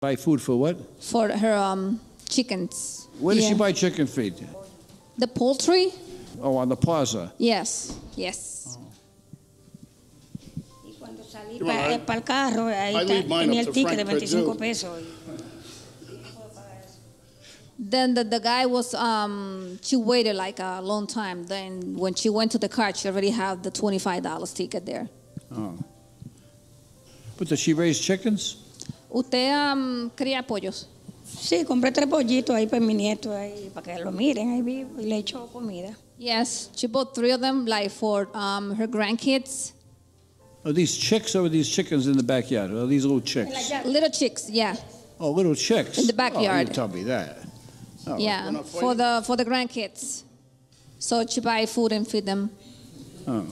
Buy food for what? for her um, chickens. Where does she buy chicken feed? The poultry? Oh, on the plaza. Yes, yes. Y cuando salí You know, I- para el carro, ahí I está- leave mine tenía el ticket de 25 pesos. Then the, the guy was, um, she waited like a long time. Then when she went to the car, she already had the $25 ticket there. Oh. But does she raise chickens? ¿Usted um, cría pollos? Sí, compré tres pollitos ahí para mi nieto, ahí, para que lo miren, ahí vivo, y le echo comida. Yes, she bought three of them, like for um, her grandkids. Are these chicks or are these chickens in the backyard? Are these little chicks? Little chicks, yeah, Oh, little chicks. In the Oh, backyard. you tell me that. Oh. yeah, for the for the grandkids. So she buy food and feed them. Oh.